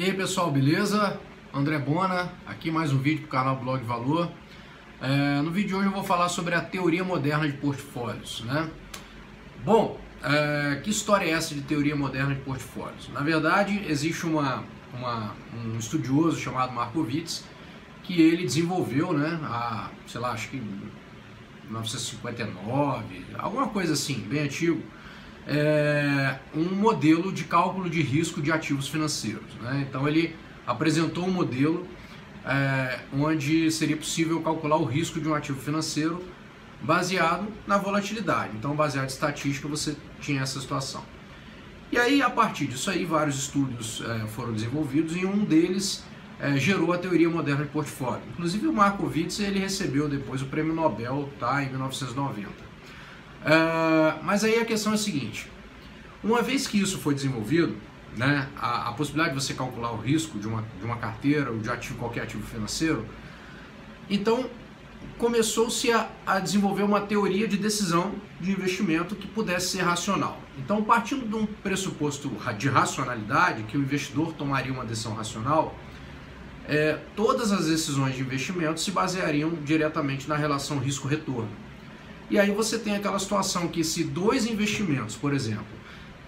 E aí pessoal, beleza? André Bona, aqui mais um vídeo para o canal Blog Valor. É, no vídeo de hoje eu vou falar sobre a teoria moderna de portfólios. Né? Bom, é, que história é essa de teoria moderna de portfólios? Na verdade, existe uma, uma, um estudioso chamado Markowitz que ele desenvolveu, né, a, sei lá, acho que 1959, alguma coisa assim, bem antigo, é, um modelo de cálculo de risco de ativos financeiros. Né? Então ele apresentou um modelo é, onde seria possível calcular o risco de um ativo financeiro baseado na volatilidade. Então, baseado em estatística, você tinha essa situação. E aí, a partir disso aí, vários estudos é, foram desenvolvidos e um deles é, gerou a teoria moderna de portfólio. Inclusive, o Markowitz ele recebeu depois o prêmio Nobel tá, em 1990. É, mas aí a questão é a seguinte: uma vez que isso foi desenvolvido, né, a, a, possibilidade de você calcular o risco de uma, de uma carteira ou de ativo, qualquer ativo financeiro, então começou-se a, a, desenvolver uma teoria de decisão de investimento que pudesse ser racional. Então, partindo de um pressuposto de racionalidade, que o investidor tomaria uma decisão racional, é, todas as decisões de investimento se baseariam diretamente na relação risco-retorno. E aí você tem aquela situação que se dois investimentos, por exemplo,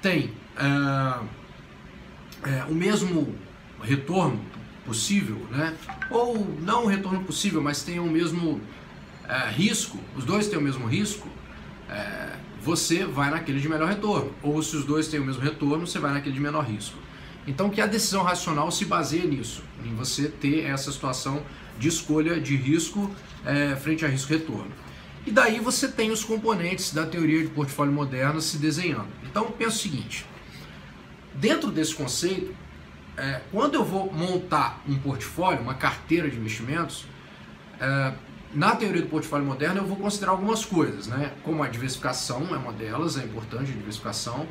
têm é, é, o mesmo retorno possível, né? ou não o retorno possível, mas tenham o mesmo é, risco, os dois têm o mesmo risco, é, você vai naquele de melhor retorno. Ou se os dois têm o mesmo retorno, você vai naquele de menor risco. Então que a decisão racional se baseia nisso, em você ter essa situação de escolha de risco é, frente a risco-retorno. E daí você tem os componentes da teoria de portfólio moderna se desenhando. Então pensa o seguinte, dentro desse conceito, é, quando eu vou montar um portfólio, uma carteira de investimentos, é, na teoria do portfólio moderno eu vou considerar algumas coisas, né? Como a diversificação é uma delas, é importante a diversificação.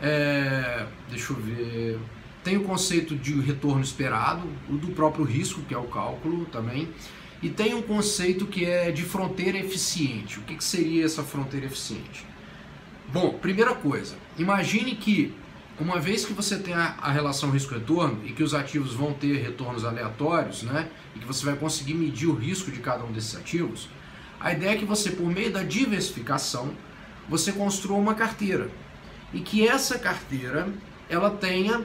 É, deixa eu ver. Tem o conceito de retorno esperado, o do próprio risco, que é o cálculo também. E tem um conceito que é de fronteira eficiente. O que, que seria essa fronteira eficiente? Bom, primeira coisa, imagine que uma vez que você tem a, relação risco-retorno e que os ativos vão ter retornos aleatórios, né, e que você vai conseguir medir o risco de cada um desses ativos, a ideia é que você, por meio da diversificação, você construa uma carteira e que essa carteira ela tenha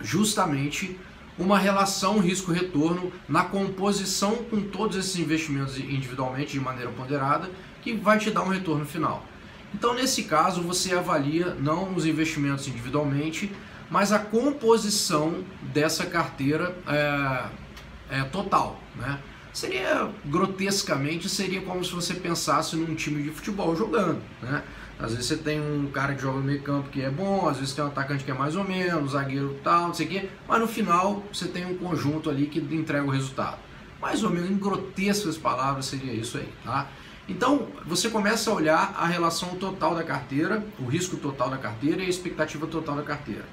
justamente uma relação risco-retorno na composição com todos esses investimentos individualmente de maneira ponderada que vai te dar um retorno final. Então, nesse caso, você avalia não os investimentos individualmente, mas a composição dessa carteira é, é total. Né? Seria, grotescamente, seria como se você pensasse num time de futebol jogando. Né? Às vezes você tem um cara que joga no meio campo que é bom, às vezes tem um atacante que é mais ou menos, um zagueiro tal, não sei o quê, mas no final você tem um conjunto ali que entrega o resultado. Mais ou menos, em grotescas palavras, seria isso aí, tá? Então, você começa a olhar a relação total da carteira, o risco total da carteira e a expectativa total da carteira.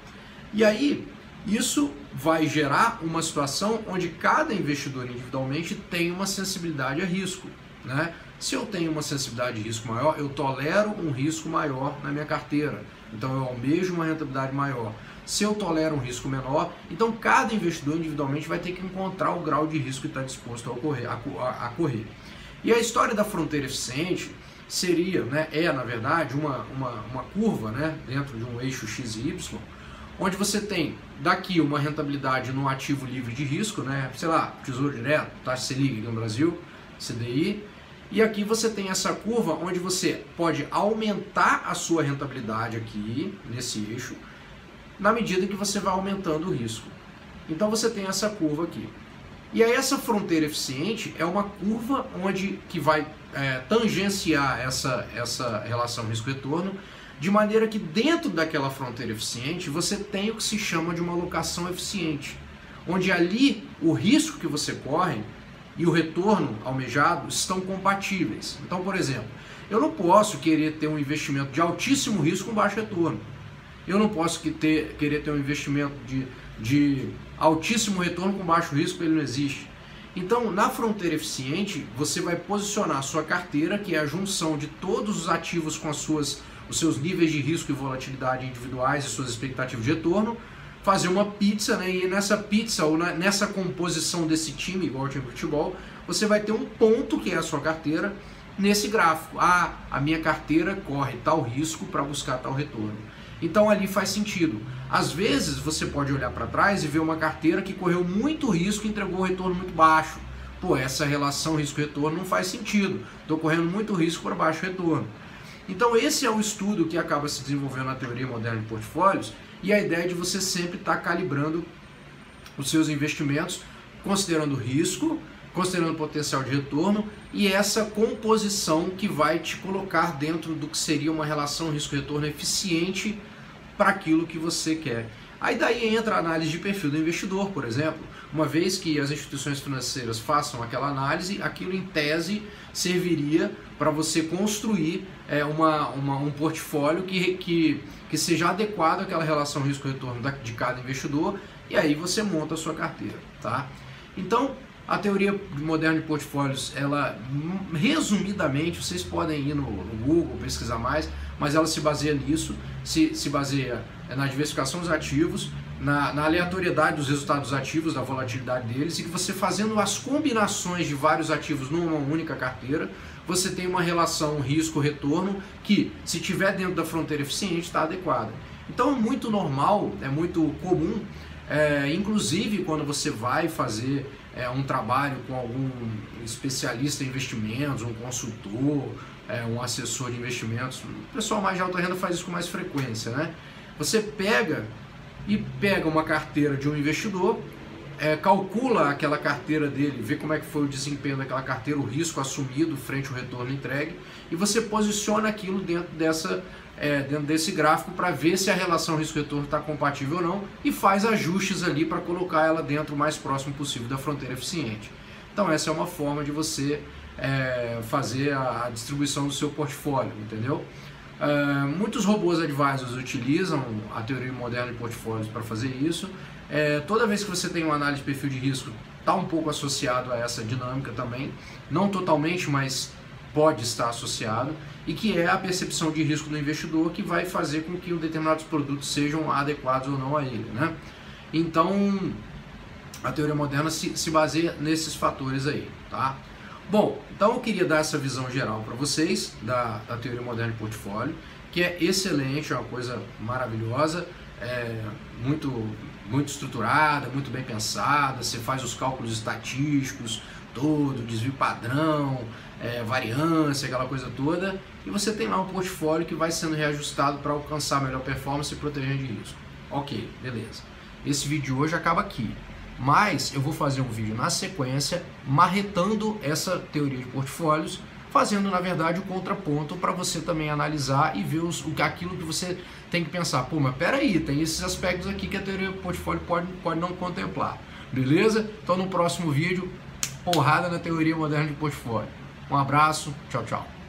E aí, isso vai gerar uma situação onde cada investidor individualmente tem uma sensibilidade a risco. Né? Se eu tenho uma sensibilidade de risco maior, eu tolero um risco maior na minha carteira. Então eu almejo uma rentabilidade maior. Se eu tolero um risco menor, então cada investidor individualmente vai ter que encontrar o grau de risco que está disposto a, ocorrer, a, a, correr. E a história da fronteira eficiente seria, né, é na verdade, uma, uma, uma curva né, dentro de um eixo x e y, onde você tem daqui uma rentabilidade no ativo livre de risco, né, sei lá, Tesouro Direto, taxa Selic no Brasil, CDI, e aqui você tem essa curva onde você pode aumentar a sua rentabilidade aqui, nesse eixo, na medida que você vai aumentando o risco. Então você tem essa curva aqui. E aí essa fronteira eficiente é uma curva onde que vai é, tangenciar essa, essa relação risco-retorno, de maneira que dentro daquela fronteira eficiente você tem o que se chama de uma alocação eficiente, onde ali o risco que você corre e o retorno almejado estão compatíveis. Então, por exemplo, eu não posso querer ter um investimento de altíssimo risco com baixo retorno. Eu não posso ter, querer ter um investimento de de altíssimo retorno com baixo risco, ele não existe. Então, na fronteira eficiente, você vai posicionar a sua carteira, que é a junção de todos os ativos com as suas, os seus níveis de risco e volatilidade individuais e suas expectativas de retorno, fazer uma pizza, né? E nessa pizza ou nessa composição desse time, igual time de futebol, você vai ter um ponto que é a sua carteira nesse gráfico. Ah, a minha carteira corre tal risco para buscar tal retorno. Então ali faz sentido. Às vezes você pode olhar para trás e ver uma carteira que correu muito risco e entregou um retorno muito baixo. Pô, essa relação risco-retorno não faz sentido. Estou correndo muito risco para baixo retorno. Então esse é o estudo que acaba se desenvolvendo na teoria moderna de portfólios e a ideia de você sempre estar tá calibrando os seus investimentos considerando risco, considerando potencial de retorno e essa composição que vai te colocar dentro do que seria uma relação risco-retorno eficiente para aquilo que você quer. Aí daí entra a análise de perfil do investidor, por exemplo. Uma vez que as instituições financeiras façam aquela análise, aquilo em tese serviria para você construir é, uma, uma, um portfólio que, que, que seja adequado àquela relação risco-retorno de cada investidor e aí você monta a sua carteira. Tá? Então, a teoria moderna de portfólios, ela, resumidamente, vocês podem ir no, no Google, pesquisar mais, mas ela se baseia nisso, se, se baseia é, na diversificação dos ativos, na, na, aleatoriedade dos resultados ativos, da volatilidade deles, e que você fazendo as combinações de vários ativos numa única carteira, você tem uma relação risco-retorno que, se tiver dentro da fronteira eficiente, está adequada. Então é muito normal, é muito comum, é, inclusive quando você vai fazer é, um trabalho com algum especialista em investimentos, um consultor, é, um assessor de investimentos. O pessoal mais de alta renda faz isso com mais frequência, né? Você pega e pega uma carteira de um investidor, é, calcula aquela carteira dele, vê como é que foi o desempenho daquela carteira, o risco assumido frente ao retorno entregue, e você posiciona aquilo dentro dessa é, dentro desse gráfico para ver se a relação risco-retorno está compatível ou não e faz ajustes ali para colocar ela dentro o mais próximo possível da fronteira eficiente. Então essa é uma forma de você é, fazer a, distribuição do seu portfólio, entendeu? É, muitos robôs advisors utilizam a teoria moderna de portfólios para fazer isso. É, toda vez que você tem uma análise de perfil de risco, está um pouco associado a essa dinâmica também, não totalmente, mas pode estar associado e que é a percepção de risco do investidor que vai fazer com que determinados produtos sejam adequados ou não a ele. Né? Então, a teoria moderna se, se baseia nesses fatores aí. Tá? Bom, então eu queria dar essa visão geral para vocês da, da, teoria moderna de portfólio, que é excelente, é uma coisa maravilhosa, é muito, muito estruturada, muito bem pensada, você faz os cálculos estatísticos, todo, desvio padrão, é, variância, aquela coisa toda, e você tem lá um portfólio que vai sendo reajustado para alcançar melhor performance e proteger de risco. Ok, beleza. Esse vídeo hoje acaba aqui, mas eu vou fazer um vídeo na sequência marretando essa teoria de portfólios, fazendo na verdade o contraponto para você também analisar e ver os, aquilo que você tem que pensar. Pô, mas peraí, tem esses aspectos aqui que a teoria de portfólio pode, pode não contemplar. Beleza? Então no próximo vídeo porrada na teoria moderna de portfólio. Um abraço, tchau, tchau.